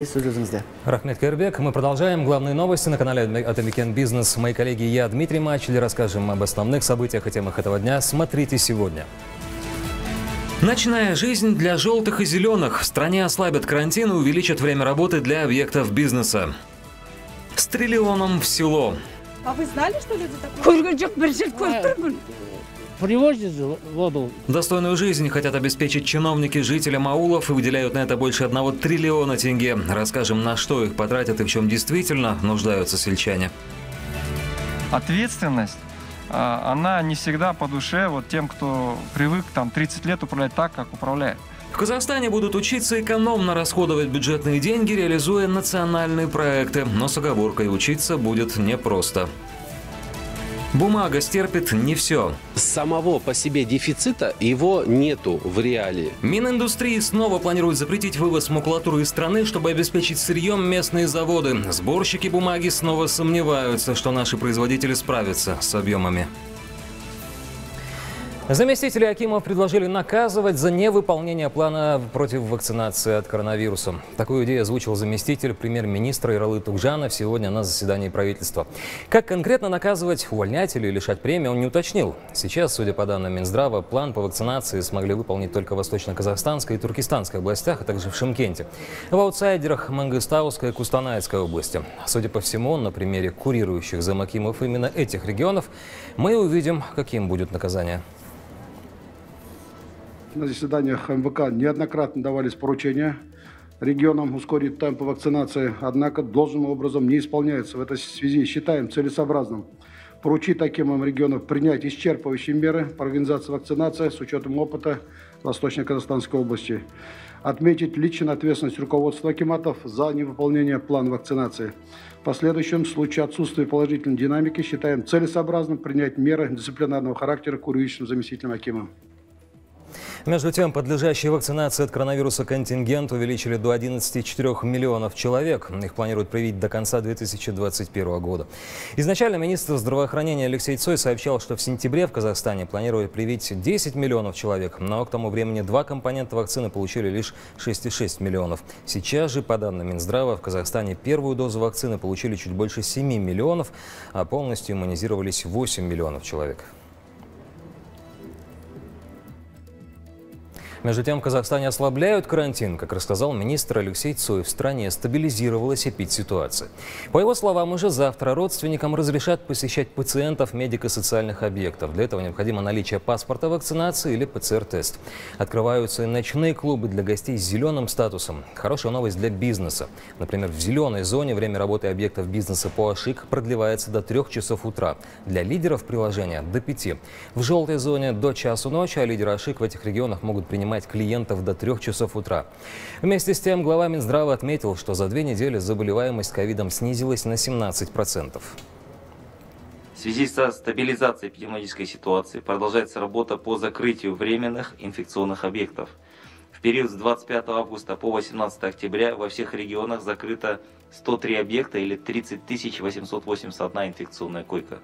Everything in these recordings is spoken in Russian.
сөз Рахмет Кербек. Мы продолжаем. Главные новости на канале от Американ Бизнес. Мои коллеги и я, Дмитрий Мачели, расскажем об основных событиях и темах этого дня. Смотрите сегодня. Ночная жизнь для желтых и зеленых. В стране ослабят карантин и увеличат время работы для объектов бизнеса. С триллионом в село. А вы знали, что люди такое? Привозят воду. Достойную жизнь хотят обеспечить чиновники жителям аулов и выделяют на это больше одного триллиона тенге. Расскажем, на что их потратят и в чем действительно нуждаются сельчане. ответственность, а, она не всегда по душе вот тем, кто привык там 30 лет управлять так, как управляет. В Казахстане будут учиться экономно расходовать бюджетные деньги, реализуя национальные проекты. Но с оговоркой учиться будет непросто. Бумага стерпит не все. самого по себе дефицита его нету в реалии. Мининдустрии снова планирует запретить вывоз макулатуры из страны, чтобы обеспечить сырьем местные заводы. Сборщики бумаги снова сомневаются, что наши производители справятся с объемами. Заместители Акимов предложили наказывать за невыполнение плана против вакцинации от коронавируса. Такую идею озвучил заместитель премьер-министра Иралы Тугжанов сегодня на заседании правительства. Как конкретно наказывать, увольнять или лишать премии, он не уточнил. Сейчас, судя по данным Минздрава, план по вакцинации смогли выполнить только в Восточно-Казахстанской и Туркестанской областях, а также в Шимкенте. В аутсайдерах Мангыстауской и Кустанайской области. Судя по всему, на примере курирующих замакимов именно этих регионов мы увидим, каким будет наказание. На заседаниях МВК неоднократно давались поручения регионам ускорить темпы вакцинации, однако должным образом не исполняются. В этой связи считаем целесообразным поручить таким регионам принять исчерпывающие меры по организации вакцинации с учетом опыта Восточно-Казахстанской области. Отметить личную ответственность руководства акиматов за невыполнение плана вакцинации. В последующем, случае отсутствия положительной динамики, считаем целесообразным принять меры дисциплинарного характера курирующим заместителям акима. Между тем, подлежащие вакцинации от коронавируса контингент увеличили до 11,4 миллионов человек. Их планируют привить до конца 2021 года. Изначально министр здравоохранения Алексей Цой сообщал, что в сентябре в Казахстане планируют привить 10 миллионов человек. Но к тому времени два компонента вакцины получили лишь 6,6 миллионов. Сейчас же, по данным Минздрава, в Казахстане первую дозу вакцины получили чуть больше 7 миллионов, а полностью иммунизировались 8 миллионов человек. Между тем, в Казахстане ослабляют карантин. Как рассказал министр Алексей Цой, в стране стабилизировалась эпидситуация. По его словам, уже завтра родственникам разрешат посещать пациентов медико-социальных объектов. Для этого необходимо наличие паспорта вакцинации или ПЦР-тест. Открываются и ночные клубы для гостей с зеленым статусом. Хорошая новость для бизнеса. Например, в зеленой зоне время работы объектов бизнеса по ошик продлевается до 3 часов утра. Для лидеров приложения – до 5. В желтой зоне – до часу ночи, а лидеры ошик в этих регионах могут принимать принимать клиентов до 3 часов утра. Вместе с тем, глава Минздрава отметил, что за две недели заболеваемость ковидом снизилась на 17%. В связи со стабилизацией эпидемиологической ситуации продолжается работа по закрытию временных инфекционных объектов. В период с 25 августа по 18 октября во всех регионах закрыто 103 объекта или 30 881 инфекционная койка.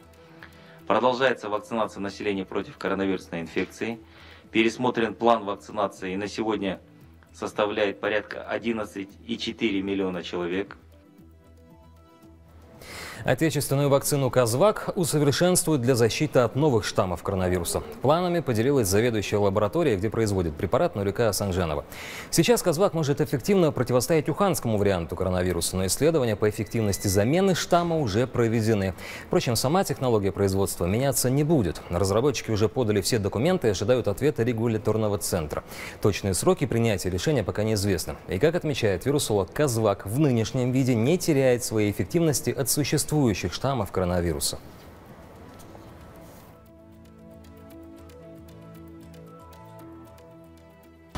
Продолжается вакцинация населения против коронавирусной инфекции – Пересмотрен план вакцинации и на сегодня составляет порядка 11,4 миллиона человек. Отечественную вакцину «Казвак» усовершенствуют для защиты от новых штаммов коронавируса. Планами поделилась заведующая лабораторией, где производит препарат Нурика Санженова. Сейчас «Казвак» может эффективно противостоять уханскому варианту коронавируса, но исследования по эффективности замены штамма уже проведены. Впрочем, сама технология производства меняться не будет. Разработчики уже подали все документы и ожидают ответа регуляторного центра. Точные сроки принятия решения пока неизвестны. И как отмечает вирусолог, «Казвак» в нынешнем виде не теряет своей эффективности от существующих существующих штаммов коронавируса.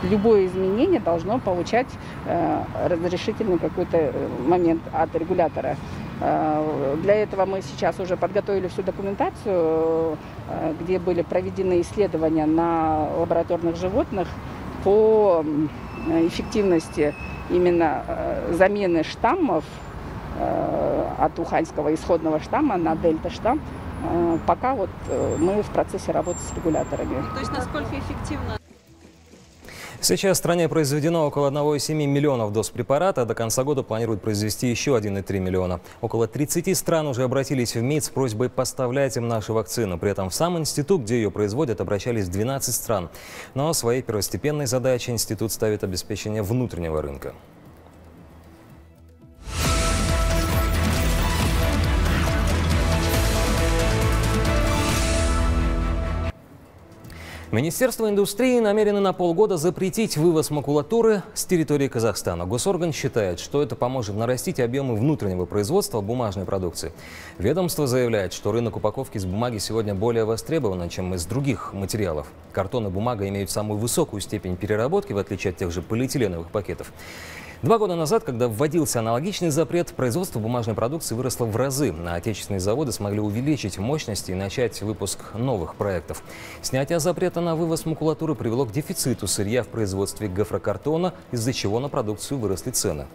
Любое изменение должно получать э, разрешительный какой-то э, момент от регулятора. Э, для этого мы сейчас уже подготовили всю документацию, э, где были проведены исследования на лабораторных животных по эффективности именно э, замены штаммов от уханьского исходного штамма на дельта-штамм. Э, пока вот э, мы в процессе работы с регуляторами. То есть насколько эффективно? Сейчас в стране произведено около 1,7 миллионов доз препарата, а до конца года планируют произвести еще 1,3 миллиона. Около 30 стран уже обратились в МИД с просьбой поставлять им нашу вакцину. При этом в сам институт, где ее производят, обращались 12 стран. Но своей первостепенной задачей институт ставит обеспечение внутреннего рынка. Министерство индустрии намерено на полгода запретить вывоз макулатуры с территории Казахстана. Госорган считает, что это поможет нарастить объемы внутреннего производства бумажной продукции. Ведомство заявляет, что рынок упаковки из бумаги сегодня более востребован, чем из других материалов. Картон и бумага имеют самую высокую степень переработки, в отличие от тех же полиэтиленовых пакетов. Два года назад, когда вводился аналогичный запрет, производство бумажной продукции выросло в разы, а отечественные заводы смогли увеличить мощности и начать выпуск новых проектов. Снятие запрета на вывоз макулатуры привело к дефициту сырья в производстве гофрокартона, из-за чего на продукцию выросли цены.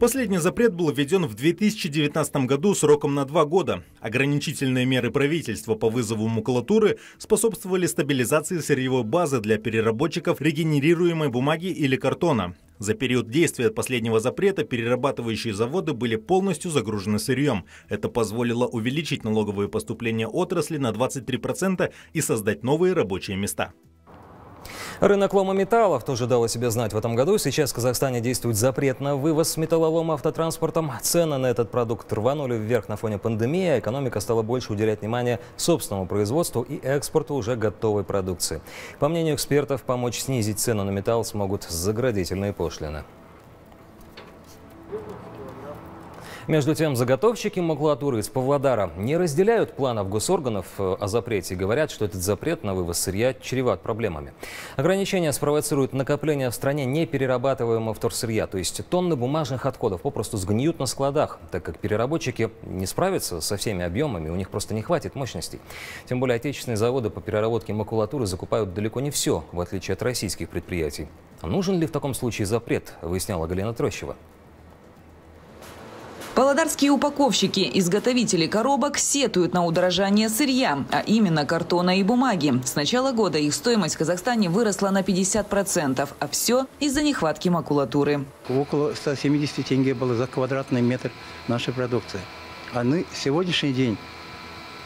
Последний запрет был введен в 2019 году сроком на два года. Ограничительные меры правительства по вызову макулатуры способствовали стабилизации сырьевой базы для переработчиков регенерируемой бумаги или картона. За период действия последнего запрета перерабатывающие заводы были полностью загружены сырьем. Это позволило увеличить налоговые поступления отрасли на 23% и создать новые рабочие места. Рынок лома металлов тоже дал о себе знать в этом году. Сейчас в Казахстане действует запрет на вывоз металлолома автотранспортом. Цены на этот продукт рванули вверх на фоне пандемии, а экономика стала больше уделять внимание собственному производству и экспорту уже готовой продукции. По мнению экспертов, помочь снизить цену на металл смогут заградительные пошлины. Между тем, заготовщики макулатуры из Павлодара не разделяют планов госорганов э, о запрете и говорят, что этот запрет на вывоз сырья чреват проблемами. Ограничения спровоцируют накопление в стране неперерабатываемого вторсырья, то есть тонны бумажных отходов попросту сгниют на складах, так как переработчики не справятся со всеми объемами, у них просто не хватит мощностей. Тем более отечественные заводы по переработке макулатуры закупают далеко не все, в отличие от российских предприятий. Нужен ли в таком случае запрет, выясняла Галина Трощева. Павлодарские упаковщики, изготовители коробок сетуют на удорожание сырья, а именно картона и бумаги. С начала года их стоимость в Казахстане выросла на 50%, а все из-за нехватки макулатуры. Около 170 тенге было за квадратный метр нашей продукции. А на сегодняшний день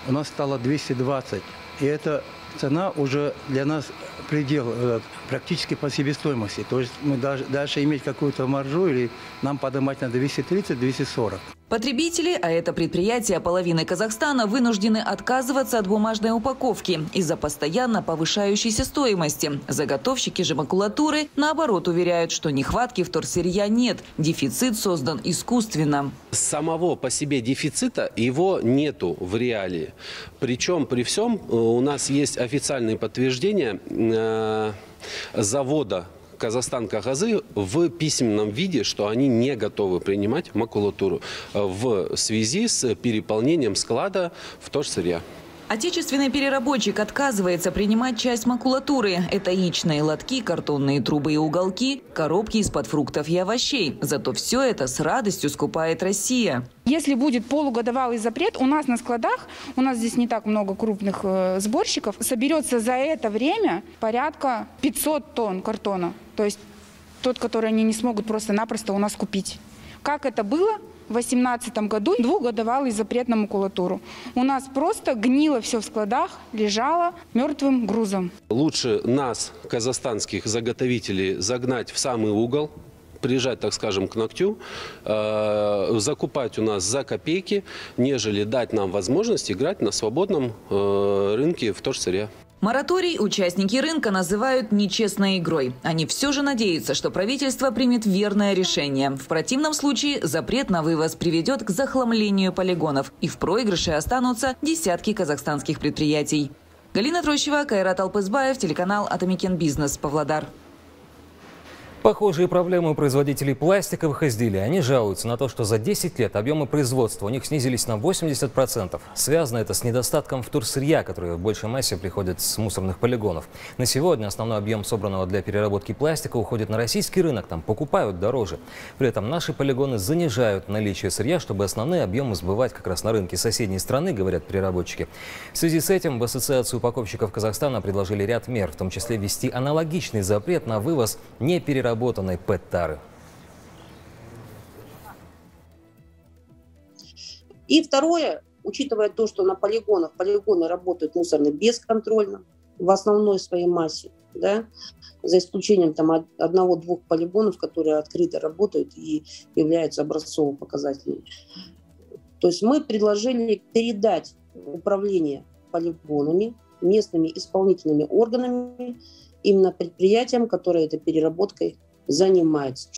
у нас стало 220. И эта цена уже для нас предел э, практически по себестоимости. То есть мы даже, дальше иметь какую-то маржу или нам поднимать на 230-240. Потребители, а это предприятия половины Казахстана, вынуждены отказываться от бумажной упаковки из-за постоянно повышающейся стоимости. Заготовщики же макулатуры, наоборот, уверяют, что нехватки вторсырья нет. Дефицит создан искусственно. Самого по себе дефицита его нету в реалии. Причем при всем э, у нас есть официальные подтверждения э, завода Казахстан Кагазы в письменном виде, что они не готовы принимать макулатуру э, в связи с переполнением склада вторсырья. Отечественный переработчик отказывается принимать часть макулатуры. Это яичные лотки, картонные трубы и уголки, коробки из-под фруктов и овощей. Зато все это с радостью скупает Россия. Если будет полугодовалый запрет, у нас на складах, у нас здесь не так много крупных э, сборщиков, соберется за это время порядка 500 тонн картона. То есть тот, который они не смогут просто-напросто у нас купить. Как это было? В 2018 году двухгодовалый запрет на макулатуру. У нас просто гнило все в складах, лежало мертвым грузом. Лучше нас, казахстанских заготовителей, загнать в самый угол, приезжать, так скажем, к ногтю, э, закупать у нас за копейки, нежели дать нам возможность играть на свободном э, рынке вторсырья. Мораторий участники рынка называют нечестной игрой. Они все же надеются, что правительство примет верное решение. В противном случае запрет на вывоз приведет к захламлению полигонов. И в проигрыше останутся десятки казахстанских предприятий. Галина Трощева, Кайрат Алпызбаев, телеканал «Атамикен Бизнес», Павлодар. Похожие проблемы у производителей пластиковых изделий. Они жалуются на то, что за 10 лет объемы производства у них снизились на 80%. Связано это с недостатком вторсырья, которое в большей массе приходит с мусорных полигонов. На сегодня основной объем собранного для переработки пластика уходит на российский рынок, там покупают дороже. При этом наши полигоны занижают наличие сырья, чтобы основные объемы сбывать как раз на рынке соседней страны, говорят переработчики. В связи с этим в Ассоциацию упаковщиков Казахстана предложили ряд мер, в том числе ввести аналогичный запрет на вывоз непереработанных переработанной ПЭТ-тары. И второе, учитывая то, что на полигонах, полигоны работают мусорно бесконтрольно в основной своей массе, да, за исключением там одного-двух полигонов, которые открыто работают и являются образцово показательными. То есть мы предложили передать управление полигонами местными исполнительными органами именно предприятиям, которые этой переработкой занимаются.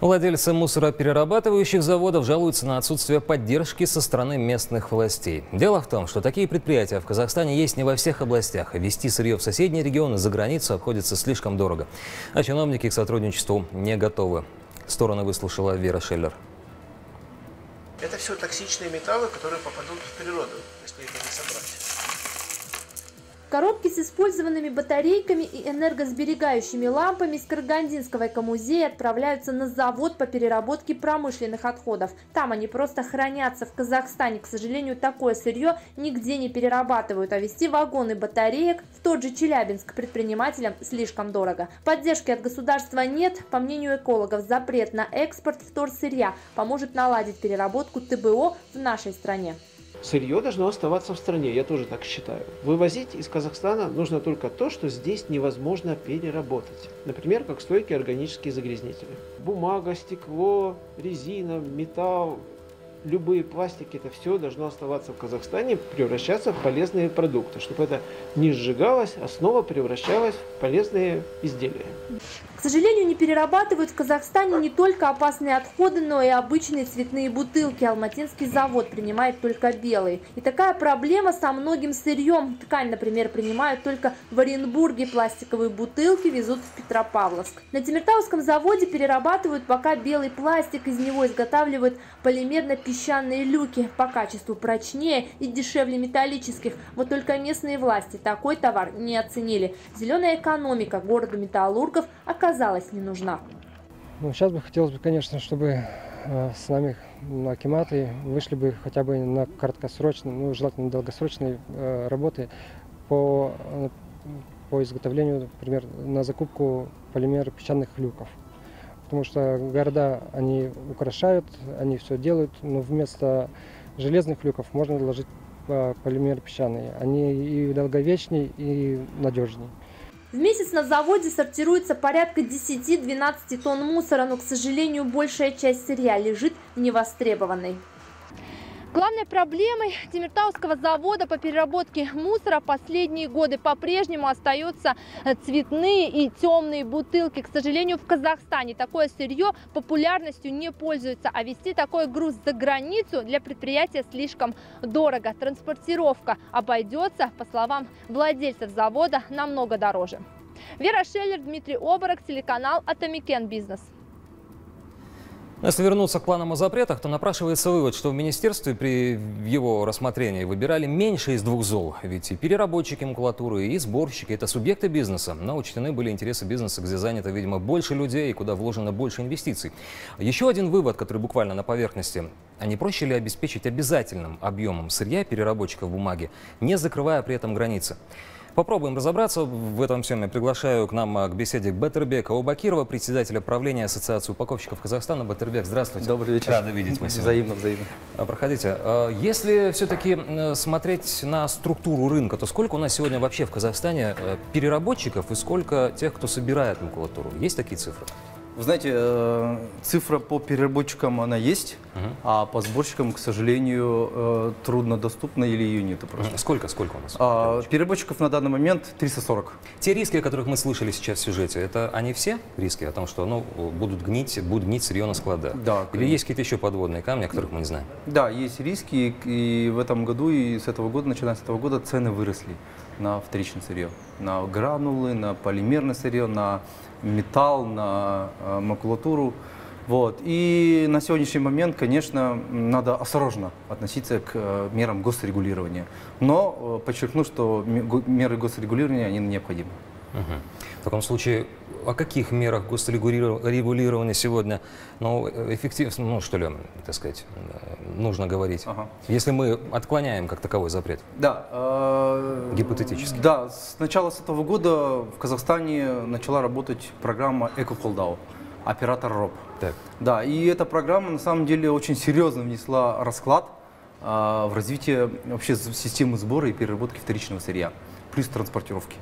Владельцы мусороперерабатывающих заводов жалуются на отсутствие поддержки со стороны местных властей. Дело в том, что такие предприятия в Казахстане есть не во всех областях, вести сырье в соседние регионы за границу обходится слишком дорого. А чиновники к сотрудничеству не готовы. Стороны выслушала Вера Шеллер. Это все токсичные металлы, которые попадут в природу, если их не собрать. Коробки с использованными батарейками и энергосберегающими лампами из Карагандинского экомузея отправляются на завод по переработке промышленных отходов. Там они просто хранятся. В Казахстане, к сожалению, такое сырье нигде не перерабатывают, а вести вагоны батареек в тот же Челябинск предпринимателям слишком дорого. Поддержки от государства нет. По мнению экологов, запрет на экспорт вторсырья поможет наладить переработку ТБО в нашей стране. Сырье должно оставаться в стране, я тоже так считаю. Вывозить из Казахстана нужно только то, что здесь невозможно переработать. Например, как стойкие органические загрязнители. Бумага, стекло, резина, металл, любые пластики, это все должно оставаться в Казахстане, превращаться в полезные продукты, чтобы это не сжигалось, а снова превращалось в полезные изделия. К сожалению, не перерабатывают в Казахстане не только опасные отходы, но и обычные цветные бутылки. Алматинский завод принимает только белые. И такая проблема со многим сырьем. Ткань, например, принимают только в Оренбурге. Пластиковые бутылки везут в Петропавловск. На Тимиртауском заводе перерабатывают пока белый пластик. Из него изготавливают полимерно-песчаные люки. По качеству прочнее и дешевле металлических. Вот только местные власти такой товар не оценили. Зеленая экономика города Металлургов оказалась не нужна. Ну, сейчас бы хотелось бы, конечно, чтобы э, с нами на Акиматы вышли бы хотя бы на краткосрочные, ну, желательно долгосрочные э, работы по, э, по изготовлению, например, на закупку полимер песчаных люков. Потому что города, они украшают, они все делают, но вместо железных люков можно вложить э, полимер песчаные. Они и долговечнее, и надежнее. В месяц на заводе сортируется порядка 10-12 тонн мусора, но, к сожалению, большая часть сырья лежит невостребованной. Главной проблемой Тимиртауского завода по переработке мусора последние годы по-прежнему остаются э, цветные и темные бутылки. К сожалению, в Казахстане такое сырье популярностью не пользуется, а вести такой груз за границу для предприятия слишком дорого. Транспортировка обойдется, по словам владельцев завода, намного дороже. Вера Шеллер, Дмитрий Оборок, телеканал Атамекен Бизнес. Если вернуться к планам о запретах, то напрашивается вывод, что в министерстве при его рассмотрении выбирали меньше из двух зол. Ведь и переработчики макулатуры, и сборщики – это субъекты бизнеса. Но учтены были интересы бизнеса, где занято, видимо, больше людей и куда вложено больше инвестиций. Еще один вывод, который буквально на поверхности. А не проще ли обеспечить обязательным объемом сырья переработчиков бумаги, не закрывая при этом границы? Попробуем разобраться в этом всем. Я приглашаю к нам а, к беседе Батербека Обакирова, председателя правления Ассоциации упаковщиков Казахстана. Батербек, здравствуйте. Добрый вечер. Рада видеть вас. Взаимно, взаимно. А, проходите. А, если все-таки смотреть на структуру рынка, то сколько у нас сегодня вообще в Казахстане э, переработчиков и сколько тех, кто собирает макулатуру? Есть такие цифры? Вы знаете, э, цифра по переработчикам она есть, угу. а по сборщикам, к сожалению, э, труднодоступна или ее нет просто. Сколько, сколько у нас? А, переработчиков на данный момент 340. Те риски, о которых мы слышали сейчас в сюжете, это они все риски о том, что ну, будут гнить, будут гнить сырье на складах? Да. Или есть какие-то еще подводные камни, о которых мы не знаем? Да, есть риски, и в этом году, и с этого года, начиная с этого года, цены выросли. На вторичное сырье. На гранулы, на полимерное сырье, на металл, на э, макулатуру. Вот. И на сегодняшний момент, конечно, надо осторожно относиться к э, мерам госрегулирования. Но э, подчеркну, что меры госрегулирования, они необходимы. Мгм. В таком случае, о каких мерах госрегулирования сегодня, ну, эффективно, ну, что ли, так сказать, э, нужно говорить? Ага. Если мы отклоняем как таковой запрет. Да. э, Гипотетически. Да, с начала с этого года в Казахстане начала работать программа «Эко-холдау», оператор РОП. Так. Да, и эта программа на самом деле очень серьезно внесла расклад а, в развитие вообще системы сбора и переработки вторичного сырья, плюс транспортировки.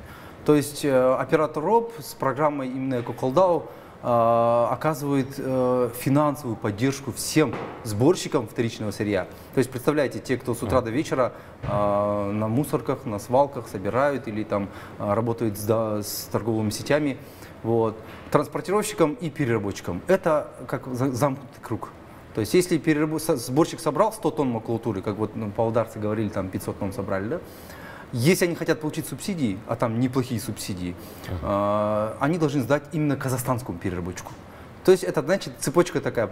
То есть э, оператор РОП с программой именно «Эко-холдау» а, оказывает э, финансовую поддержку всем сборщикам вторичного сырья. То есть представляете, те, кто с утра до вечера на мусорках, на свалках собирают или там работают с, да, с торговыми сетями, вот, транспортировщикам и переработчикам. Это как за- замкнутый круг. То есть если со- сборщик собрал 100 тонн макулатуры, как вот ну, павлодарцы говорили, там 500 тонн собрали, да, если они хотят получить субсидии, а там неплохие субсидии, э, они должны сдать именно казахстанскому переработчику. То есть это, значит, цепочка такая.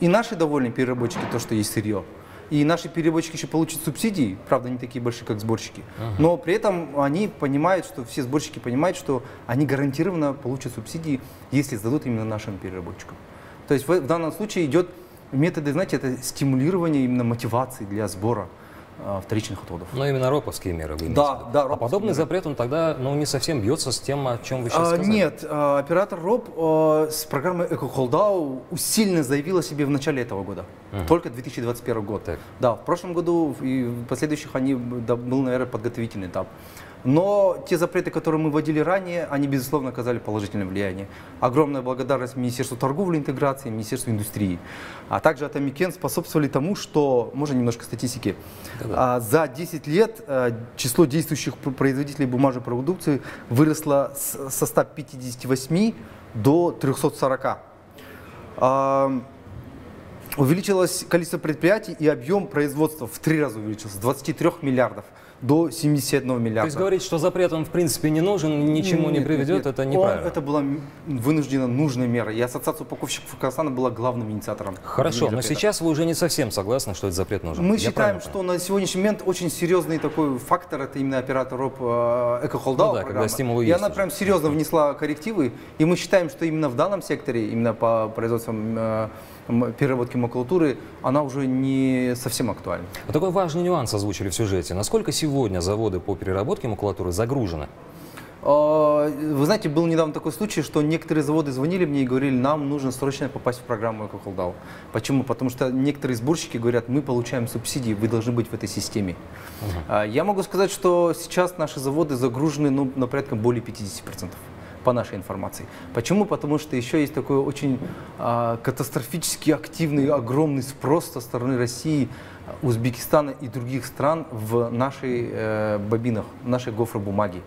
И наши довольны переработчики, то, что есть сырье. И наши переработчики еще получат субсидии, правда, не такие большие, как сборщики. Но при этом они понимают, что все сборщики понимают, что они гарантированно получат субсидии, если сдадут именно нашим переработчикам. То есть в, в данном случае идет методы, знаете, это стимулирование именно мотивации для сбора вторичных отходов. Но именно роповские меры вы Да, да, А подобный меры. запрет, он тогда ну, не совсем бьется с тем, о чем вы сейчас А, сказали. Нет, а, оператор РОП а, с программой «Эко-холдау» усиленно заявила о себе в начале этого года. Мгм. Только 2021 год. Да, в прошлом году и в последующих они, да, был, наверное, подготовительный этап. Но те запреты, которые мы вводили ранее, они, безусловно, оказали положительное влияние. Огромная благодарность Министерству торговли и интеграции, Министерству индустрии. А также Атамекен способствовали тому, что, можно немножко статистики, А, за 10 лет а, число действующих пр- производителей бумажной продукции выросло со 158 до 340. А, Увеличилось количество предприятий и объем производства в три раза увеличился, с 23 миллиардов до 71 миллиарда. То есть говорить, что запрет он в принципе не нужен, ничему не Нет, приведет, нет, нет. это Он- неправильно. это была вынуждена нужная мера. И Ассоциация упаковщиков Казахстана была главным инициатором. Хорошо, но сейчас вы уже не совсем согласны, что этот запрет нужен. Мы Я считаем, что на сегодняшний момент очень серьезный такой фактор это именно оператор РОП э, Эко-Холдау Ну да, когда программа. стимулы И она уже. прям серьезно внесла коррективы. И мы считаем, что именно в данном секторе, именно по производству э, переработки макулатуры, она уже не совсем актуальна. Вот такой важный нюанс озвучили в сюжете. Насколько сегодня заводы по переработке макулатуры загружены? А, Вы знаете, был недавно такой случай, что некоторые заводы звонили мне и говорили, нам нужно срочно попасть в программу «Эко-холдау». Почему? Потому что некоторые сборщики говорят, мы получаем субсидии, вы должны быть в этой системе. А, Я могу сказать, что сейчас наши заводы загружены ну, на порядка более 50% по нашей информации. Почему? Потому что еще есть такой очень а, катастрофически активный, огромный спрос со стороны России, Узбекистана и других стран в нашей э, бобинах, в нашей гофробумаге.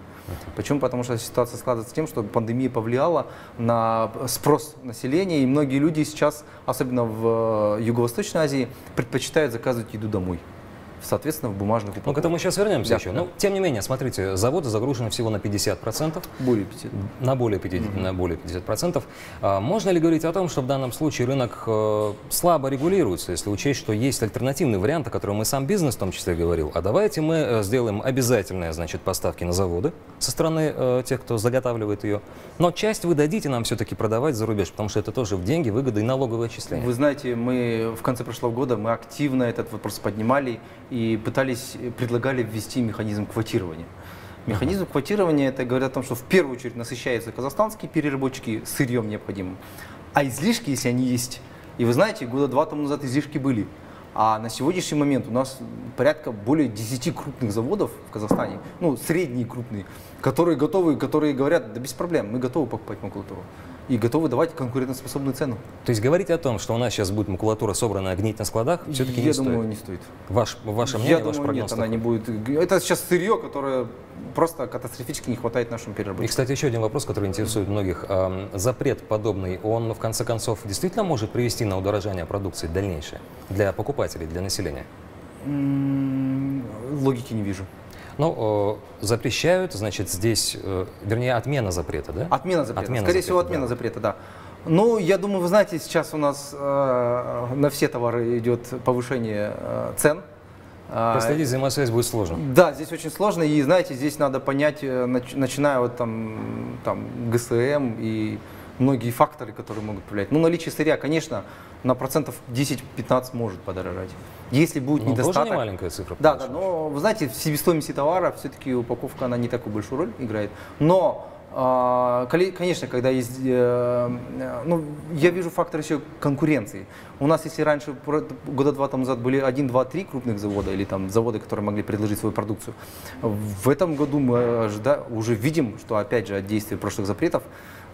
Почему? Потому что ситуация складывается тем, что пандемия повлияла на спрос населения, и многие люди сейчас, особенно в э, Юго-Восточной Азии, предпочитают заказывать еду домой. Соответственно, в бумажных Ну, к этому сейчас вернемся Да, еще. да. Но, тем не менее, смотрите, заводы загружены всего на 50%. Более 50. На более 50%. На более 50%. А можно ли говорить о том, что в данном случае рынок э, слабо регулируется, если учесть, что есть альтернативный вариант, о котором и сам бизнес в том числе говорил? А давайте мы э, сделаем обязательные значит, поставки на заводы со стороны э, тех, кто заготавливает ее. Но часть вы дадите нам все-таки продавать за рубеж, потому что это тоже в деньги, выгоды и налоговые отчисления. Вы знаете, мы в конце прошлого года мы активно этот вопрос поднимали и пытались, предлагали ввести механизм квотирования. Механизм квотирования это говорит о том, что в первую очередь насыщаются казахстанские переработчики сырьем необходимым, а излишки, если они есть, и вы знаете, года два тому назад излишки были, а на сегодняшний момент у нас порядка более 10 крупных заводов в Казахстане, ну, средние крупные, которые готовы, которые говорят, да без проблем, мы готовы покупать макулатуру и готовы давать конкурентоспособную цену. То есть говорить о том, что у нас сейчас будет макулатура собранная гнить на складах, все-таки Я не думаю, стоит. не стоит. Ваш, ваше мнение, Я ваш думаю, прогноз нет, она такой? не будет. Это сейчас сырье, которое просто катастрофически не хватает нашим И, переработкам. кстати, еще один вопрос, который интересует многих. Запрет подобный, он в конце концов действительно может привести на удорожание продукции дальнейшее для покупателей, для населения? Логики не вижу. Ну, э, запрещают, значит, здесь, э, вернее, отмена запрета, да? Отмена запрета. Отмена Скорее запрета, всего, отмена да. запрета, да. Ну, я думаю, вы знаете, сейчас у нас э, на все товары идет повышение э, цен. А, Проследить взаимосвязь будет сложно. Да, здесь очень сложно, и знаете, здесь надо понять, э, нач- начиная вот там, там ГСМ и многие факторы, которые могут повлиять. Ну, наличие сырья, конечно, на процентов 10-15 может подорожать. Если будет Ну, тоже недостаток... не маленькая цифра, Да, да, но вы знаете, в себестоимости товара все-таки упаковка, она не такую большую роль играет. Но а, Конечно, когда есть, э, э, ну, я вижу фактор еще конкуренции. У нас, если раньше, года два тому назад были один, два, три крупных завода, или там заводы, которые могли предложить свою продукцию, в этом году мы ожида- уже видим, что, опять же, от действия прошлых запретов,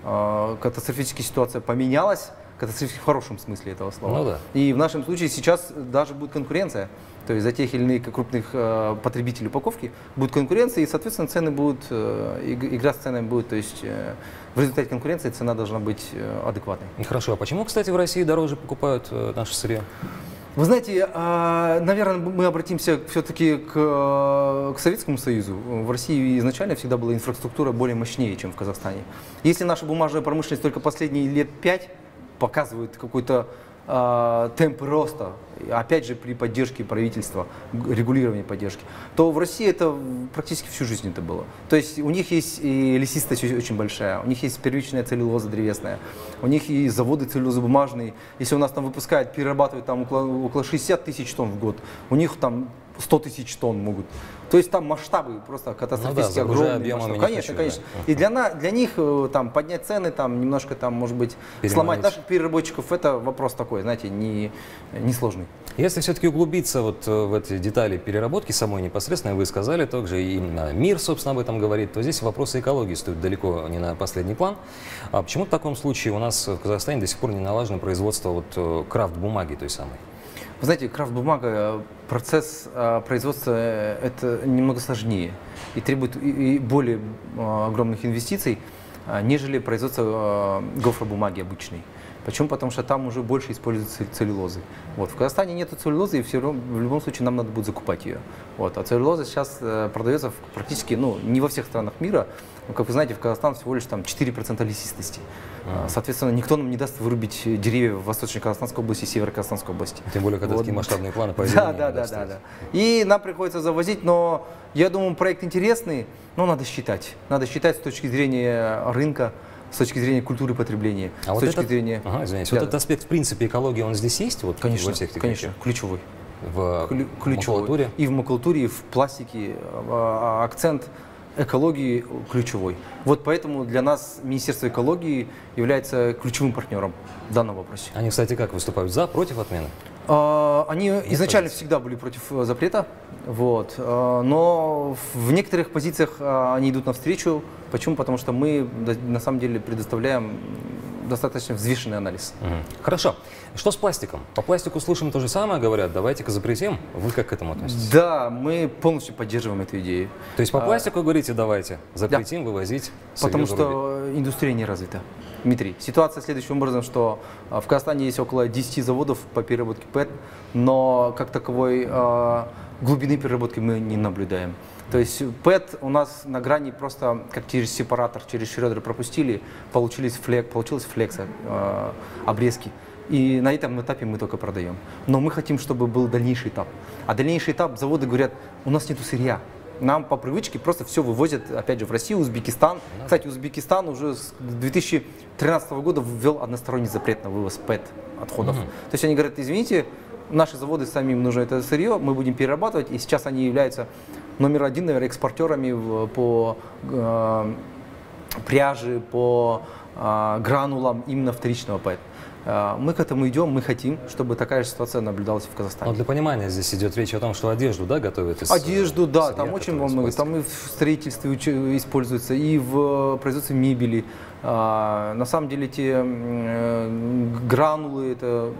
э, катастрофическая ситуация поменялась, катастрофически в хорошем смысле этого слова. Ну да. И в нашем случае сейчас даже будет конкуренция. То есть за тех или иных крупных э, потребителей упаковки будет конкуренция, и, соответственно, цены будут, э, иг- игра с ценами будет, то есть э, в результате конкуренции цена должна быть э, адекватной. Хорошо, а почему, кстати, в России дороже покупают э, наше сырье? Вы знаете, а, наверное, мы обратимся все-таки к, к Советскому Союзу. В России изначально всегда была инфраструктура более мощнее, чем в Казахстане. Если наша бумажная промышленность только последние лет пять показывает какой-то а, темп роста, опять же при поддержке правительства, регулировании поддержки, то в России это практически всю жизнь это было. То есть у них есть и лесистость очень большая, у них есть первичная целлюлоза древесная, у них и заводы целлюлозобумажные. Если у нас там выпускают, перерабатывают там около, около 60 тысяч тонн в год, у них там 100 тысяч тонн могут. То есть там масштабы просто катастрофически Ну загружая огромные. объемами масштабы. не Конечно, хочу, конечно. да. И для, на- для них э, там поднять цены, там немножко там, может быть, сломать наших переработчиков, это вопрос такой, знаете, не, не сложный. Если все-таки углубиться вот э, в эти детали переработки самой непосредственно, вы сказали также, и именно мир, собственно, об этом говорит, то здесь вопросы экологии стоят далеко не на последний план. А почему в таком случае у нас в Казахстане до сих пор не налажено производство вот э, крафт-бумаги той самой? Вы знаете, крафт-бумага, э, процесс э, производства э, это немного сложнее и требует и- более огромных инвестиций, нежели производство гофробумаги обычной. Почему? Потому что там уже больше используется целлюлозы. Вот. В Казахстане нет целлюлозы, и все равно- в любом случае нам надо будет закупать ее. Вот. А целлюлоза сейчас продается практически, ну, не во всех странах мира. Но, как вы знаете, в Казахстан всего лишь там 4% лесистости. А, Соответственно, никто нам не даст вырубить деревья в Восточной Казахстанской области и Северо-Казахстанской области. Тем более, когда Вот. такие масштабные планы по Да, да, да, да, да. И нам приходится завозить, но я думаю, проект интересный, но надо считать. Надо считать с точки зрения рынка, с точки зрения культуры потребления, А с вот точки этот, зрения... ага, извиняюсь, Да, вот да. этот аспект, в принципе, экологии, он здесь есть? Вот, Конечно, во всех конечно, ключевой. В Клю- ключевой. макулатуре? И в макулатуре, и в пластике а, а, акцент экологии ключевой. Вот поэтому для нас Министерство экологии является ключевым партнером в данном вопросе. Они, кстати, как выступают? За, против отмены? А, Они изначально всегда были против э, запрета, вот, а, но в некоторых позициях а, они идут навстречу. Почему? Потому что мы на самом деле предоставляем достаточно взвешенный анализ. Мгм. Хорошо. Что с пластиком? По пластику слышим то же самое, говорят, давайте-ка запретим. Вы как к этому относитесь? Да, мы полностью поддерживаем эту идею. То есть по А, пластику говорите, давайте, запретим вывозить Потому что индустрия не развита. Дмитрий, ситуация следующим образом, что а, в Казахстане есть около 10 заводов по переработке ПЭТ, но как таковой а, глубины переработки мы не наблюдаем. То есть ПЭТ у нас на грани просто как через сепаратор, через шредер пропустили, получились флек, получилось флекса, а, обрезки. И на этом этапе мы только продаем. Но мы хотим, чтобы был дальнейший этап. А дальнейший этап заводы говорят, у нас нет сырья. Нам по привычке просто все вывозят, опять же, в Россию, Узбекистан. Кстати, Узбекистан уже с 2013 года ввел односторонний запрет на вывоз ПЭТ отходов. Мгм. То есть они говорят, извините, наши заводы самим нужно это сырье, мы будем перерабатывать, и сейчас они являются номер один, наверное, экспортерами по э, пряжи, по э, гранулам именно вторичного ПЭТ. Э, Мы к этому идем, мы хотим, чтобы такая же ситуация наблюдалась в Казахстане. Но для понимания здесь идет речь о том, что одежду, да, готовят из Одежду, да, сырья, там очень много. Там и в строительстве используется, и в производстве мебели. А, на самом деле эти гранулы, это,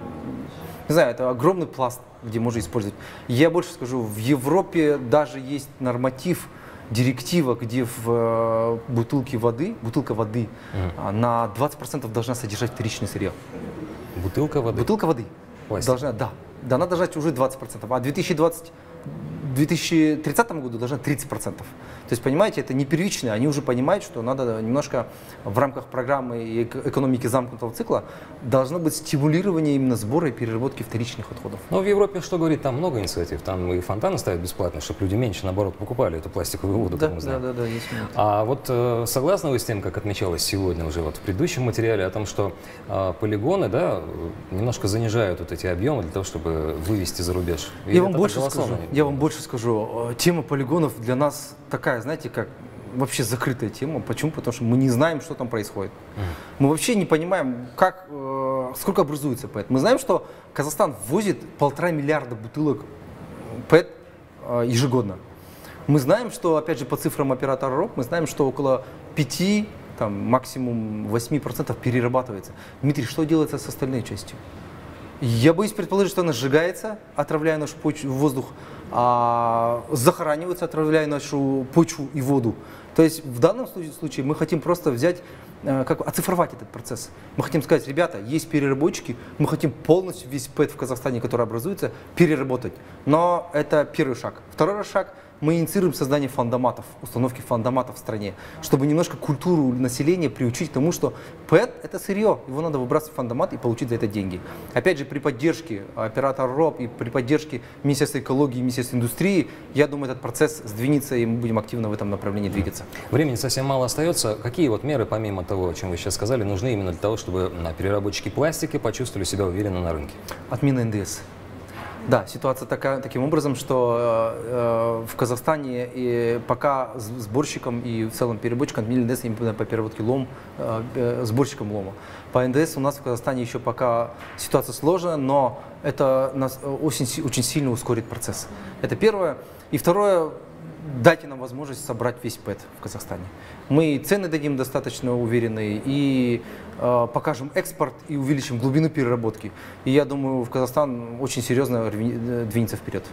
не знаю, это огромный пласт, где можно использовать. Я больше скажу, в Европе даже есть норматив, директива, где в э, бутылке воды, бутылка воды а, на 20% должна содержать вторичное сырье. Бутылка воды? Бутылка воды. Пластик. Должна, да. Да, она должна уже 20%. А в в 2030 году должна 30%. То есть, понимаете, это не первичное, они уже понимают, что надо немножко в рамках программы и экономики замкнутого цикла должно быть стимулирование именно сбора и переработки вторичных отходов. Но в Европе, что говорить, там много инициатив, там и фонтаны ставят бесплатно, чтобы люди меньше, наоборот, покупали эту пластиковую воду, да, мы знаем. Да, да, да, есть А вот э, согласны вы с тем, как отмечалось сегодня уже вот в предыдущем материале, о том, что э, полигоны, да, немножко занижают вот эти объемы для того, чтобы вывести за рубеж? я вам, больше скажу, я вам больше скажу, тема полигонов для нас такая, знаете, как вообще закрытая тема. Почему? Потому что мы не знаем, что там происходит. Mm. Мы вообще не понимаем, как, э, сколько образуется ПЭТ. Мы знаем, что Казахстан ввозит полтора миллиарда бутылок ПЭТ э, ежегодно. Мы знаем, что, опять же, по цифрам оператора РОК, мы знаем, что около 5, там, максимум 8% перерабатывается. Дмитрий, что делается с остальной частью? Я боюсь предположить, что она сжигается, отравляя почву, воздух, а, захоранивается, отравляя нашу почву и воду. То есть в данном случае мы хотим просто взять, э, как оцифровать этот процесс. Мы хотим сказать, ребята, есть переработчики, мы хотим полностью весь ПЭТ в Казахстане, который образуется, переработать. Но это первый шаг. Второй шаг – мы инициируем создание фандоматов, установки фандоматов в стране, чтобы немножко культуру населения приучить к тому, что ПЭТ – это сырье, его надо выбрасывать в фандомат и получить за это деньги. Опять же, при поддержке оператора РОП и при поддержке Министерства экологии и Министерства индустрии, я думаю, этот процесс сдвинется, и мы будем активно в этом направлении двигаться. Времени совсем мало остается. Какие вот меры, помимо того, о чем вы сейчас сказали, нужны именно для того, чтобы переработчики пластики почувствовали себя уверенно на рынке? Отмена НДС. Да, ситуация такая, таким образом, что э, в Казахстане и пока сборщиком и в целом переработчиком отменили НДС именно по переработке лом, э, э сборщиком лома. По НДС у нас в Казахстане еще пока ситуация сложная, но это нас очень, очень сильно ускорит процесс. Это первое. И второе, дайте нам возможность собрать весь ПЭТ в Казахстане. Мы цены дадим достаточно уверенные и э, покажем экспорт и увеличим глубину переработки. И я думаю, в Казахстан очень серьезно э, двинется вперед.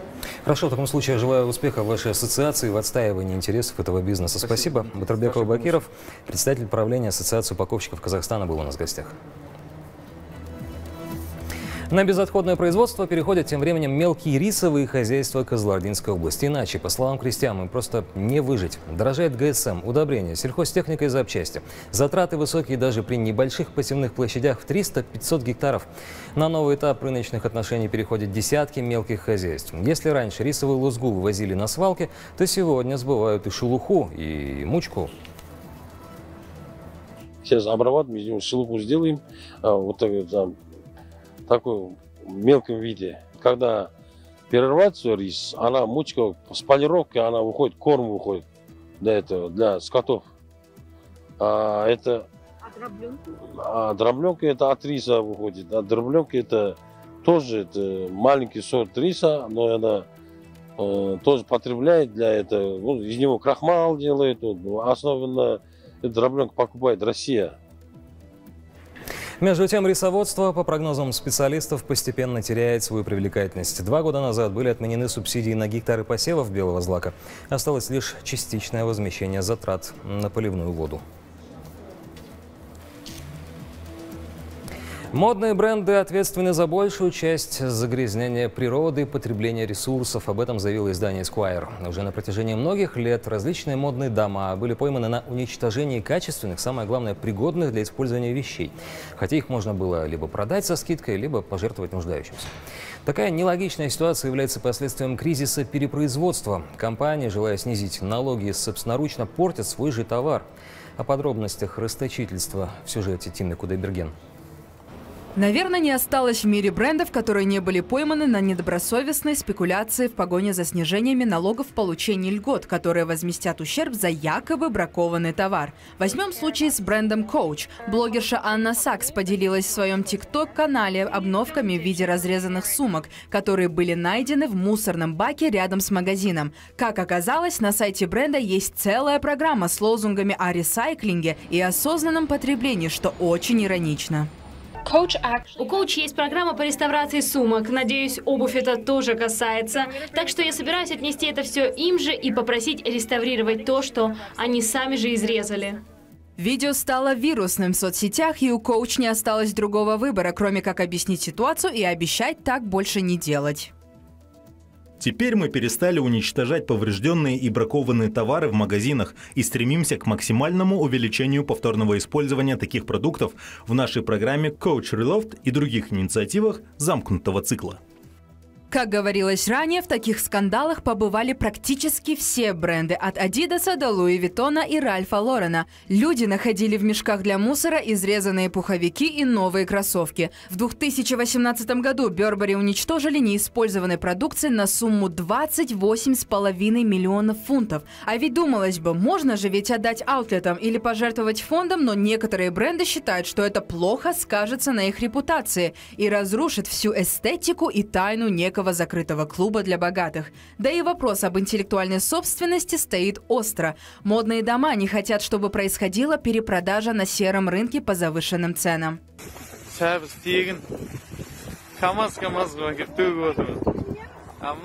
Хорошо, в таком случае я желаю успеха вашей ассоциации в отстаивании интересов этого бизнеса. Спасибо. Спасибо. Батарбеков Бакиров, представитель правления Ассоциации упаковщиков Казахстана, был у нас в гостях. На безотходное производство переходят тем временем мелкие рисовые хозяйства Козловодинской области. Иначе, по словам крестьян, им просто не выжить. Дорожает ГСМ, удобрения, сельхозтехника и запчасти. Затраты высокие даже при небольших посевных площадях в 300-500 гектаров. На новый этап рыночных отношений переходят десятки мелких хозяйств. Если раньше рисовую лузгу вывозили на свалки, то сегодня сбывают и шелуху, и мучку. Сейчас обрабатываем, шелуху сделаем, а, вот так там такой мелком виде. Когда перерывается рис, она мучка с полировкой, она выходит, корм выходит для этого, для скотов. А это... А дробленка? А дробленка это от риса выходит. А дробленка это тоже это маленький сорт риса, но она э, тоже потребляет для этого. Ну, из него крахмал делает. Вот, особенно дробленка покупает Россия. Между тем, рисоводство, по прогнозам специалистов, постепенно теряет свою привлекательность. Два года назад были отменены субсидии на гектары посевов белого злака. Осталось лишь частичное возмещение затрат на поливную воду. Модные бренды ответственны за большую часть загрязнения природы и потребления ресурсов. Об этом заявило издание Esquire. Уже на протяжении многих лет различные модные дома были пойманы на уничтожении качественных, самое главное, пригодных для использования вещей. Хотя их можно было либо продать со скидкой, либо пожертвовать нуждающимся. Такая нелогичная ситуация является последствием кризиса перепроизводства. Компании, желая снизить налоги, собственноручно портят свой же товар. О подробностях расточительства в сюжете Тины Кудайберген. Наверное, не осталось в мире брендов, которые не были пойманы на недобросовестной спекуляции в погоне за снижениями налогов в получении льгот, которые возместят ущерб за якобы бракованный товар. Возьмем случай с брендом Coach. Блогерша Анна Сакс поделилась в своем ТикТок-канале обновками в виде разрезанных сумок, которые были найдены в мусорном баке рядом с магазином. Как оказалось, на сайте бренда есть целая программа с лозунгами о ресайклинге и осознанном потреблении, что очень иронично. У Coach есть программа по реставрации сумок. Надеюсь, обувь это тоже касается. Так что я собираюсь отнести это все им же и попросить реставрировать то, что они сами же изрезали. Видео стало вирусным в соцсетях, и у коуч не осталось другого выбора, кроме как объяснить ситуацию и обещать так больше не делать. Теперь мы перестали уничтожать поврежденные и бракованные товары в магазинах и стремимся к максимальному увеличению повторного использования таких продуктов в нашей программе Coach Reloft и других инициативах замкнутого цикла. Как говорилось ранее, в таких скандалах побывали практически все бренды от Адидаса до Луи Виттона и Ральфа Лорена. Люди находили в мешках для мусора изрезанные пуховики и новые кроссовки. В 2018 году Бербери уничтожили неиспользованной продукции на сумму 28,5 миллионов фунтов. А ведь думалось бы, можно же ведь отдать аутлетам или пожертвовать фондам, но некоторые бренды считают, что это плохо скажется на их репутации и разрушит всю эстетику и тайну некого некого закрытого клуба для богатых. Да и вопрос об интеллектуальной собственности стоит остро. Модные дома не хотят, чтобы происходила перепродажа на сером рынке по завышенным ценам.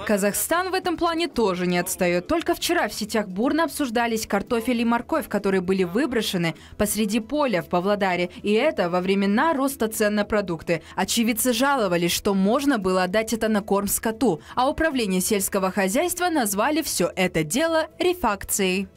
Казахстан в этом плане тоже не отстает. Только вчера в сетях бурно обсуждались картофель и морковь, которые были выброшены посреди поля в Павлодаре. И это во времена роста цен на продукты. Очевидцы жаловались, что можно было отдать это на корм скоту. А управление сельского хозяйства назвали все это дело рефакцией.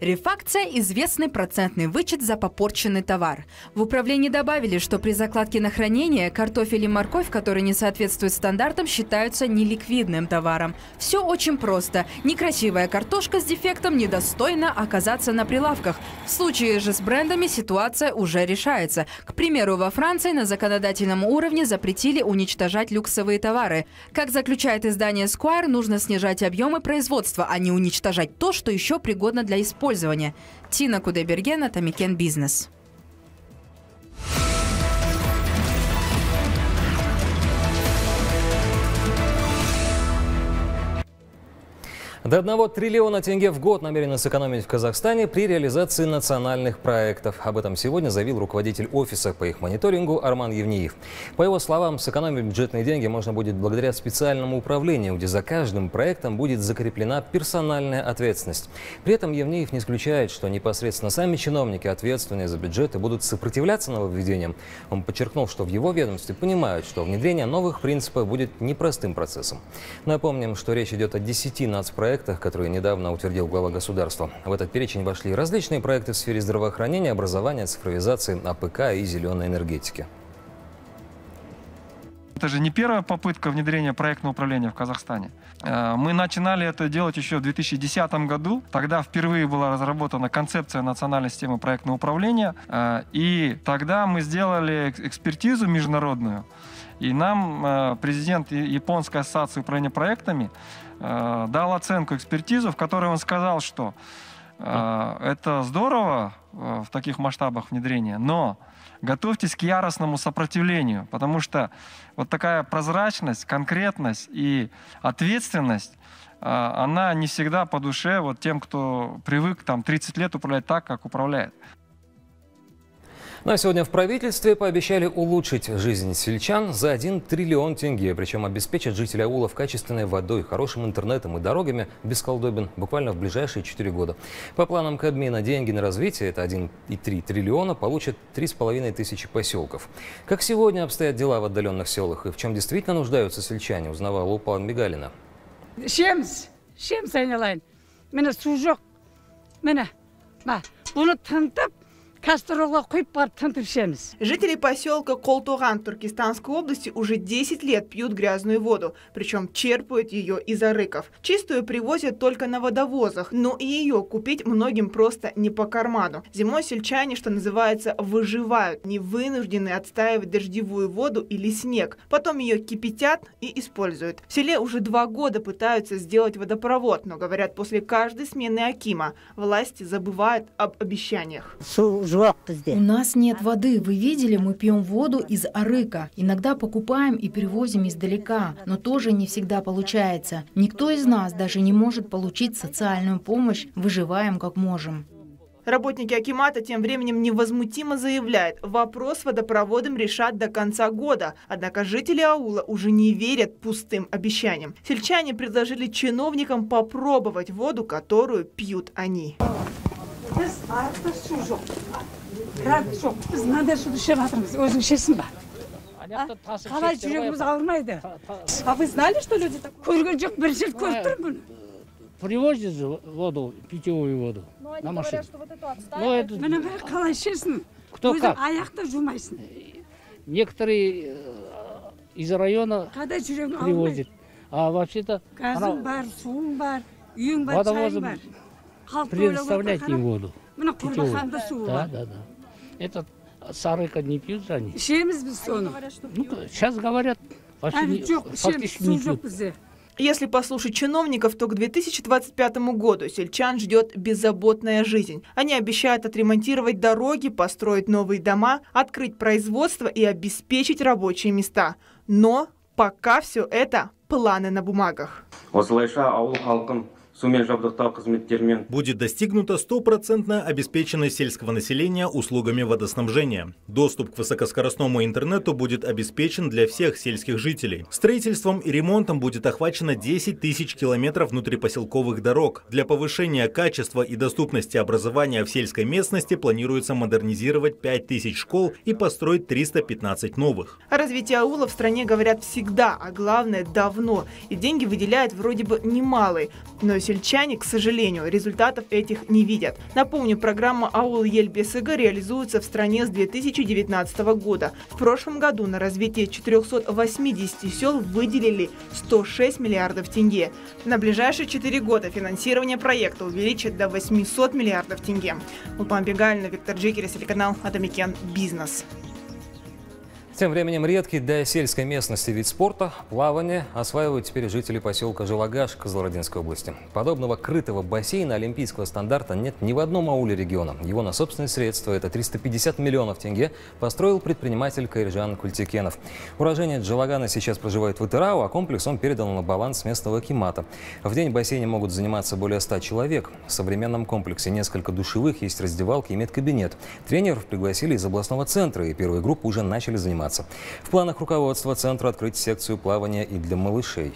Рефакция – известный процентный вычет за попорченный товар. В управлении добавили, что при закладке на хранение картофель и морковь, которые не соответствуют стандартам, считаются неликвидным товаром. Все очень просто. Некрасивая картошка с дефектом недостойна оказаться на прилавках. В случае же с брендами ситуация уже решается. К примеру, во Франции на законодательном уровне запретили уничтожать люксовые товары. Как заключает издание Squire, нужно снижать объемы производства, а не уничтожать то, что еще пригодно для использования использования. Тина Кудайбергена, Тамикен Бизнес. До 1 триллиона тенге в год намерены сэкономить в Казахстане при реализации национальных проектов. Об этом сегодня заявил руководитель офиса по их мониторингу Арман Евниев. По его словам, сэкономить бюджетные деньги можно будет благодаря специальному управлению, где за каждым проектом будет закреплена персональная ответственность. При этом Евниев не исключает, что непосредственно сами чиновники, ответственные за бюджеты, будут сопротивляться нововведениям. Он подчеркнул, что в его ведомстве понимают, что внедрение новых принципов будет непростым процессом. Напомним, что речь идет о 10 нацпроектах, проектах, которые недавно утвердил глава государства. В этот перечень вошли различные проекты в сфере здравоохранения, образования, цифровизации, АПК и зеленой энергетики. Это же не первая попытка внедрения проектного управления в Казахстане. Э, мы начинали это делать еще в 2010 году. Тогда впервые была разработана концепция национальной системы проектного управления. Э, и тогда мы сделали экспертизу международную. И нам э, президент Японской ассоциации управления проектами Э, дал оценку экспертизу, в которой он сказал, что э, это здорово э, в таких масштабах внедрения, но готовьтесь к яростному сопротивлению, потому что вот такая прозрачность, конкретность и ответственность, она не всегда по душе вот тем, кто привык там 30 лет управлять так, как управляет. Ну а сегодня в правительстве пообещали улучшить жизнь сельчан за 1 триллион тенге. Причем обеспечат жителей аулов качественной водой, хорошим интернетом и дорогами без колдобин буквально в ближайшие 4 года. По планам Кабмина деньги на развитие, это 1,3 триллиона, получат 3,5 тысячи поселков. Как сегодня обстоят дела в отдаленных селах и в чем действительно нуждаются сельчане, узнавала Лупа Мигалина. Шемс, шемс айналайын. Міне су жоқ. Міне, бұны тыңдап, Жители поселка Колтуган Туркестанской области уже 10 лет пьют грязную воду, причем черпают ее из арыков. Чистую привозят только на водовозах, но и ее купить многим просто не по карману. Зимой сельчане, что называется, выживают, не вынуждены отстаивать дождевую воду или снег. Потом ее кипятят и используют. В селе уже два года пытаются сделать водопровод, но говорят, после каждой смены Акима власти забывают об обещаниях. У нас нет воды. Вы видели, мы пьем воду из арыка. Иногда покупаем и перевозим издалека, но тоже не всегда получается. Никто из нас даже не может получить социальную помощь. Выживаем как можем. Работники Акимата тем временем невозмутимо заявляют, вопрос с водопроводом решат до конца года. Однако жители аула уже не верят пустым обещаниям. Сельчане предложили чиновникам попробовать воду, которую пьют они. біз артық су жоқ кран жоқ біз мынандай суды ішіп жатырмыз өзің ішесің ба қалай жүрегіміз ауырмайды а вы знали что люди так көрген жоқ бірінші рет көріп тұрмын бұны привозят же воду питьевую воду но на машине. говорят что вот эту это... міне қалай ішесің кто как аяқты жумайсың некоторые из района когда жүрегің привозит а вообще то газың бар суың бар үйің бар водовозом... бар Халықты предоставляет ойлап им отыр, воду. міне питьевую. құрбақанда суы Да, бар да, да. Это с арыка не пьют же они. ішеміз біз соны Ну, сейчас говорят, вообще әлі не- жоқ ішеміз фактически су не жоқ пьют. бізде Если послушать чиновников, то к 2025 году сельчан ждет беззаботная жизнь. Они обещают отремонтировать дороги, построить новые дома, открыть производство и обеспечить рабочие места. Но пока все это планы на бумагах. сумен жабдықтау Будет достигнута стопроцентная обеспеченность сельского населения услугами водоснабжения. Доступ к высокоскоростному интернету будет обеспечен для всех сельских жителей. Строительством и ремонтом будет охвачено 10 тысяч километров внутрипоселковых дорог. Для повышения качества и доступности образования в сельской местности планируется модернизировать 5 тысяч школ и построить 315 новых. О развитии аула в стране говорят всегда, а главное давно. И деньги выделяют вроде бы немалые. Но сельчане, к сожалению, результатов этих не видят. Напомню, программа «Аул Ельбесыга» реализуется в стране с 2019 года. В прошлом году на развитие 480 сел выделили 106 миллиардов тенге. На ближайшие 4 года финансирование проекта увеличит до 800 миллиардов тенге. Улпан Бегальна, Виктор Джекерис, телеканал Адамикен «Бизнес». Тем временем редкий для сельской местности вид спорта – плавание – осваивают теперь жители поселка Желагаш Козлородинской области. Подобного крытого бассейна олимпийского стандарта нет ни в одном ауле региона. Его на собственные средства – это 350 миллионов тенге – построил предприниматель Кайржан Культикенов. Уроженец Желагана сейчас проживает в Итырау, а комплекс он передал на баланс местного Акимата. В день в бассейне могут заниматься более 100 человек. В современном комплексе несколько душевых, есть раздевалки и медкабинет. Тренеров пригласили из областного центра, и первые группы уже начали заниматься В планах руководства центра открыть секцию плавания и для малышей.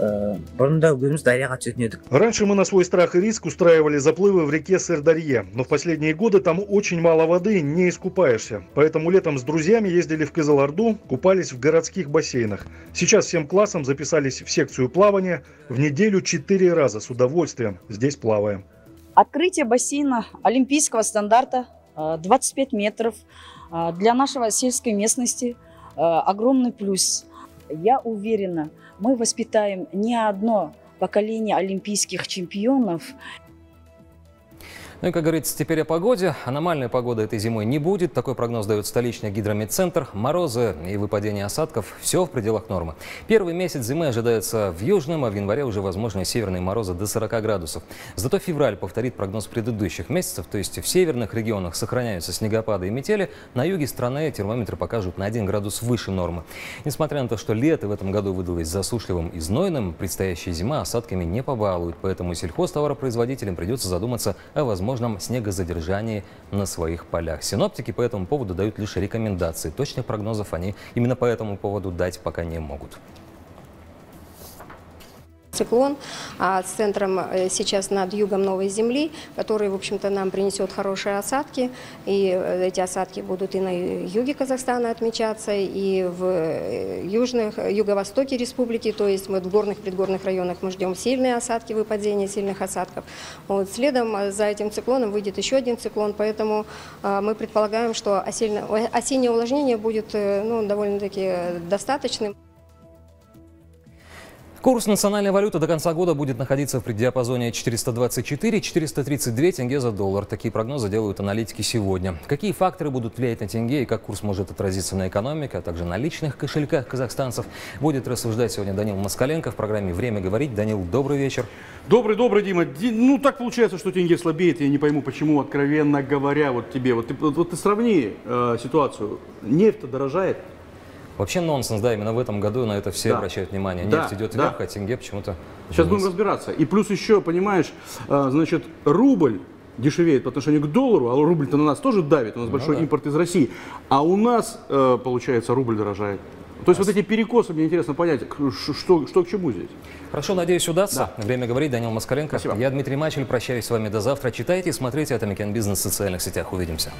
бұрында өзіміз дарияға түсетін едік Раньше мы на свой страх и риск устраивали заплывы в реке Сырдарье, но в последние годы там очень мало воды, не искупаешься. Поэтому летом с друзьями ездили в Кызылорду, купались в городских бассейнах. Сейчас всем классом записались в секцию плавания. В неделю четыре раза с удовольствием здесь плаваем. Открытие бассейна олимпийского стандарта э, 25 метров э, для нашего сельской местности э, огромный плюс. Я уверена, мы воспитаем не одно поколение олимпийских чемпионов, Ну и, как говорится, теперь о погоде. Аномальной погоды этой зимой не будет. Такой прогноз дает столичный гидрометцентр. Морозы и выпадение осадков – все в пределах нормы. Первый месяц зимы ожидается в южном, а в январе уже возможны северные морозы до 40 градусов. Зато февраль повторит прогноз предыдущих месяцев, то есть в северных регионах сохраняются снегопады и метели. На юге страны термометры покажут на 1 градус выше нормы. Несмотря на то, что лето в этом году выдалось засушливым и знойным, предстоящая зима осадками не побалует. Поэтому сельхозтоваропроизводителям придется задуматься о возможном снегозадержании на своих полях. Синоптики по этому поводу дают лишь рекомендации. Точных прогнозов они именно по этому поводу дать пока не могут. Циклон а с центром э, сейчас над югом Новой Земли, который, в общем-то, нам принесет хорошие осадки. И э, эти осадки будут и на юге Казахстана отмечаться, и в э, южных, юго-востоке республики, то есть мы в горных, предгорных районах мы ждем сильные осадки, выпадение сильных осадков. Вот, следом за этим циклоном выйдет еще один циклон, поэтому мы предполагаем, что осеннее, увлажнение будет ну, довольно-таки достаточным. Курс национальной валюты до конца года будет находиться в преддиапазоне 424-432 тенге за доллар. Такие прогнозы делают аналитики сегодня. Какие факторы будут влиять на тенге и как курс может отразиться на экономике, а также на личных кошельках казахстанцев, будет рассуждать сегодня Данил Москаленко в программе «Время говорить». Данил, добрый вечер. Добрый, добрый, Дима. Ди- Ну, так получается, что тенге слабеет. Я не пойму, почему, откровенно говоря, вот тебе. Вот ты, вот, ты сравни э, ситуацию. Нефть-то дорожает. Вообще нонсенс, да, именно в этом году на это все Да. обращают внимание. Да, Нефть идет да. вверх, а тенге почему-то Сейчас вниз. будем разбираться. И плюс еще, понимаешь, э, значит, рубль дешевеет по отношению к доллару, а рубль-то на нас тоже давит, у нас Ну большой да. импорт из России. А у нас, э, получается, рубль дорожает. То есть вот эти перекосы, мне интересно понять, что, что к чему здесь? Хорошо, надеюсь, удастся. Да. Время говорить. Данил Москаленко. Спасибо. Я Дмитрий Мачель. Прощаюсь с вами до завтра. Читайте, смотрите Atomic Business в социальных сетях. Увидимся.